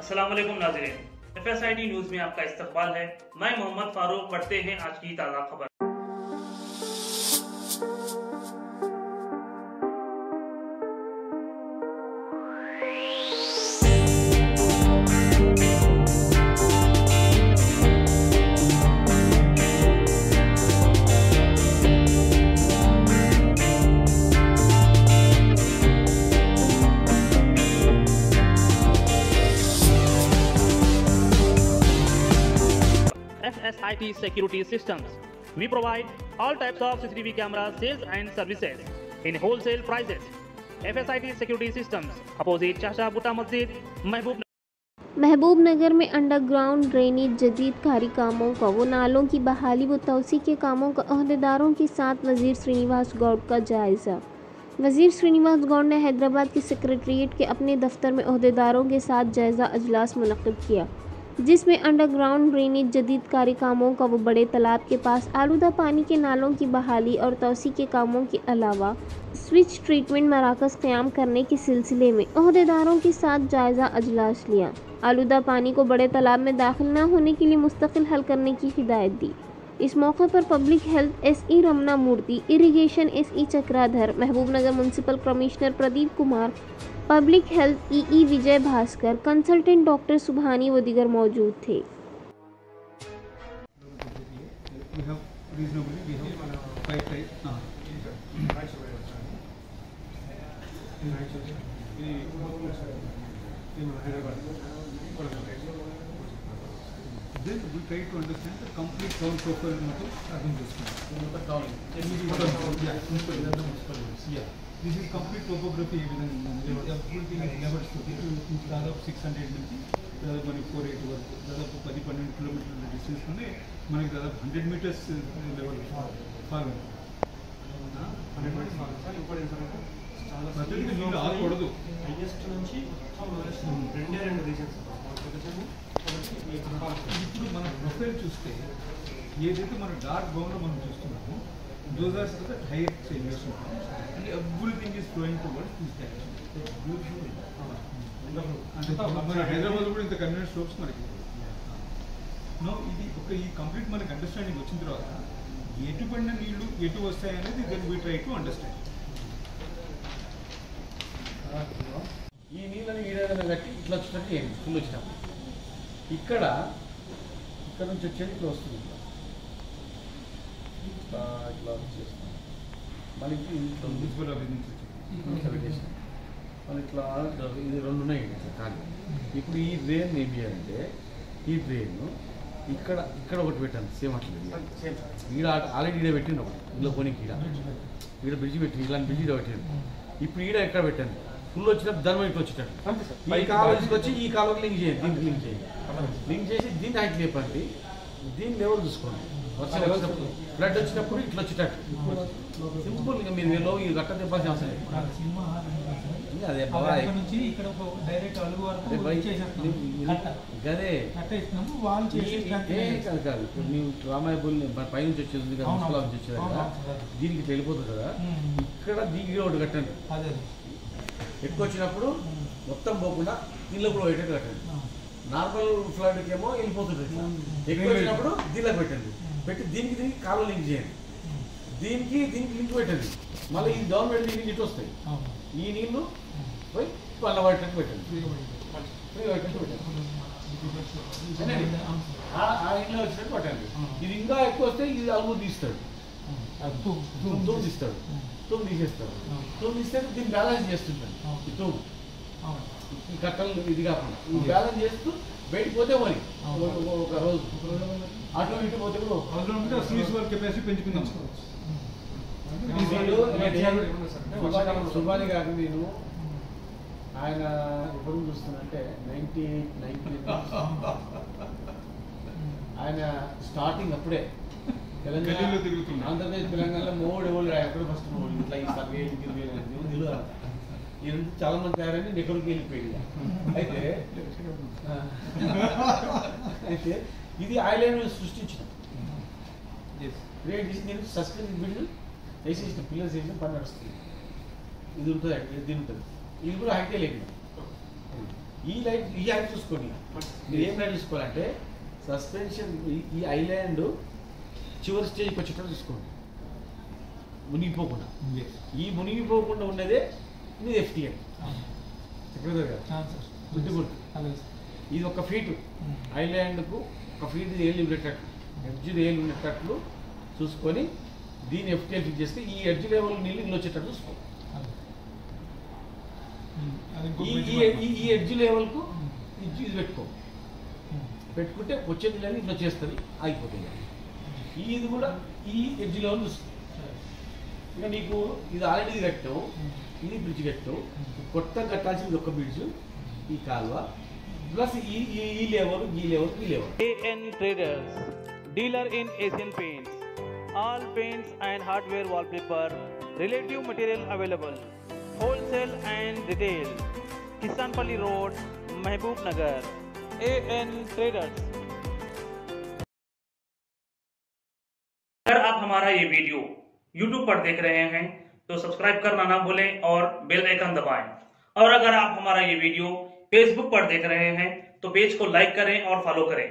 अस्सलाम नाजरे F S I D news में आपका इस्तकबाल है। मैं मोहम्मद फारूक पढ़ते हैं आज की ताज़ा खबर। FSIT Security Systems. We provide all types of CCTV camera sales and services in wholesale prices. FSIT Security Systems, opposite Chasha Butta Masjid, Mehboob महबूब नगर में अंडरग्राउंड ड्रेनेज जदीद कारी कामों का वो नालों की बहाली व तोसी के कामों का अहदेदारों के साथ वज़ीर श्रीनिवास गौड़ का जायज़ा वज़ीर श्रीनिवास गौड़ ने हैदराबाद के सेक्रेटरीट के अपने दफ्तर में अहदेदारों के साथ जायज़ा अजलास मुनद किया जिसमें अंडरग्राउंड ड्रेनेज जदीद कारी कामों का वो बड़े तालाब के पास, आलूदा पानी के नालों की बहाली और तोसी के कामों के अलावा स्विच ट्रीटमेंट मराकज़ क़्याम करने के सिलसिले में अहदेदारों के साथ जायज़ा अजलास लिया। आलूदा पानी को बड़े तालाब में दाखिल न होने के लिए मुस्तकिल हल करने की हिदायत दी। इस मौके पर public health S E Ramana Murthy irrigation S E Chakradhar Mahbub Nagar municipal commissioner Pradeep Kumar public health EE Vijay Bhaskar consultant doctor Subhani व दिगर मौजूद थे Then we try to understand the complete sound profile method. I think this one. Yeah, simple. Yeah, simple. Yeah. This is complete topography ఏ విధంగా ఉంది everything is never దాదాపు six hundred నుంచి దాదాపు మనకి ఫోర్ ఎయిట్ వరకు. దాదాపు పది పన్నెండు కిలోమీటర్ల డిస్టెన్స్లోనే మనకి దాదాపు hundred metres level fog hundred metres ప్రజలకి నీళ్ళు ఆగకూడదు హైయెస్ట్ నుంచి lowest రెండే రెండు రీజన్స్ ఇప్పుడు మన ప్రొఫైల్ చూస్తే ఏదైతే మన డార్క్ బౌన్ మనం చూస్తున్నామో are the higher changes and everything is flowing towards this direction అంటే మన హైదరాబాద్ కూడా ఇంత కన్వీనియన్స్ స్టోప్స్ మనకి. నో ఇది ఒక ఈ కంప్లీట్ మనకి అండర్స్టాండింగ్ వచ్చిన తర్వాత ఎటు పడిన నీళ్ళు ఎటు వస్తాయి అనేది then we try to understand ఈ నీళ్ళని ఈడేదైనా కట్టి ఇట్లా వచ్చినట్టు ఫుల్ వచ్చినప్పుడు ఇక్కడ ఇక్కడ నుంచి వచ్చేది ఇట్లా వస్తుంది. ఇట్లా ఇట్లా ఇట్లా ఇట్లా ఉంది. మున్సిపల్ ఆఫీస్ నుంచి వచ్చింది ఇట్లా ఇట్లా ఇది రెండు ఉన్నాయి ఇట్లా ఖాళీ ఇప్పుడు ఈ డ్రైన్ ఏం చేయాలంటే ఈ డ్రైన్ ఇక్కడ ఇక్కడ ఒకటి పెట్టాను సేమ్ అట్లా ఈడ ఆల్రెడీ ఈడ పెట్టిండు ఒకటి ఇందులో పోనీకి ఈడ ఈడ బ్రిడ్జ్ పెట్టి ఇలాంటి బ్రిడ్జ్ ఈడ పెట్టిండు ఇప్పుడు ఈడ ఎక్కడ పెట్టాను ఫుల్ వచ్చినప్పుడు దాని వైపు వచ్చేటట్టు ఈ కాలువ తీసుకొచ్చి ఈ కాలువకి లింక్ చేయండి. దీనికి లింక్ చేయండి లింక్ చేసి దీన్ని హైట్ లేపండి. దీన్ని లెవెల్ చూసుకోండి? వర్షం వచ్చినప్పుడు ఫ్లడ్ వచ్చినప్పుడు ఇట్లా వచ్చేటట్టు. సింపుల్ ఇంకా మీరు లో ఈ గట్ట తెప్పాల్సిన అవసరం లేదు అదే. గదే. వాళ్ళు కాదు కాదు. ఇప్పుడు నీవు రామాయబుల్ పైనుంచి వచ్చేది ఉంది కదా అవును. నుంచి వచ్చేది కదా. దీనికి ఇట్లా వెళ్ళిపోతుంది కదా. ఇక్కడ దీనికి ఒకటి కట్టండి. అదే. ఎక్కువ వచ్చినప్పుడు మొత్తం పోకుండా దీనిలో కూడా ఒకటి కట్టండి. నార్మల్ ఫ్లడ్కి ఏమో వెళ్ళిపోతుంది. ఇట్లా. ఎక్కువ వచ్చినప్పుడు దీనిలో పెట్టండి. పెట్టి దీనికి దీనికి కాలువ లింక్ చేయండి. దీనికి దీనికి లింక్ పెట్టండి. మళ్ళీ ఈ గవర్నమెంట్ దీనికి ఇటు వస్తాయి. ఈ నీళ్ళు పోయి పళ్ళ పట్టడానికి పెట్టండి. ఆ- ఇంట్లో వచ్చినట్టు పట్టండి. ఇది ఇంకా ఎక్కువ వస్తే ఇది అలుగు తీస్తాడు. తుమ్. తీస్తాడు. తుమ్ తీసేస్తాడు. తుమ్ తీస్తే దీన్ని బ్యాలెన్స్ చేస్తుంటాడు. ఈ తుమ్. ఈ కట్టలు ఇది కాకుండా. బ్యాలెన్స్ చేస్తూ బయటికి పోతే మరి ఒక- రోజు. అటు ఇటు పోతే కూడా స్లూస్ వర్క్ కెపాసిటీ పెంచుకుందాం. సుభాని గారిని నేను ఆయన ఎప్పుడు చూస్తున్నంటే నైన్టీ నైన్టీ ఆయన స్టార్టింగ్ అప్పుడే. తిరుగుతుండే. ఆంధ్రప్రదేశ్ తెలంగాణలో మూడు ఎవరు ఎక్కడ ఫస్ట్ మూడు? ఇట్లా ఈ సర్వే తెలియదు. రెండు చాలా మంది తయారని నెక్కడికి వెళ్ళిపోయింది. అయితే అయితే ఇది ఐలాండ్ సృష్టించిన. క్రియేట్ చేసి నేను సస్పెన్స్ బిల్డ్ వేసేసిన పిల్లర్స్ వేసిన పని నడుస్తుంది. ఇది ఉంటుంది? ఇది దీని ఉంటుంది. ఇది కూడా హైటే లేదు. ఈ లైట్ ఈ లైట్ చూసుకోండి. మీరు ఏం లైట్ చూసుకోవాలంటే సస్పెన్షన్ ఈ ఐలాండ్ చివరి స్టేజ్కి వచ్చేటట్టు చూసుకోండి మునిగిపోకుండా. ఈ మునిగిపోకుండా ఉన్నదే మీది ఎఫ్టీఎం సెక్రటరీ గారు. ఇది ఒక ఫీటు. ఐలాండ్కు ఒక ఫీట్ ఏళ్ళు ఉండేటట్లు ఎడ్జ్ ఏళ్ళు ఉండేటట్లు చూసుకొని దీన్ని ఎఫ్టీఎల్ ఫిట్ చేస్తే ఈ ఎడ్జ్ లెవెల్ నీళ్ళు ఇల్లు వచ్చేటట్టు అది ఇంకో ఈ ఎడ్జ్ లెవెల్కు ఉమ్, ఇది ఇది పెట్టుకో. పెట్టుకుంటే వచ్చే నీళ్ళని ఇట్లా చేస్తుంది ఆగిపోతుంది ఇది కూడా ఈ ఎడ్జ్ లెవెల్ సరే. ఇక నీకు ఇది ఆల్రెడీ ఇది కట్టావు ఉమ్, ఇది బ్రిడ్జ్ కట్టావు కొత్తగా కట్టాల్సింది ఒక బ్రిడ్జ్ ఈ కాలువ ప్లస్ ఈ ఈ ఈ లెవెల్ ఈ లెవెల్ ఈ level AN Traders, dealer in Asian Paints. All paints and hardware wallpaper, relative material available. Wholesale and retail. Kisanpalli Road, Mehboob Nagar. AN Traders. अगर आप हमारा ये वीडियो YouTube पर देख रहे हैं तो सब्सक्राइब करना ना भूलें और बेल आइकन दबाएँ। और अगर आप हमारा ये वीडियो फेसबुक पर देख रहे हैं तो पेज को लाइक करें और फॉलो करें।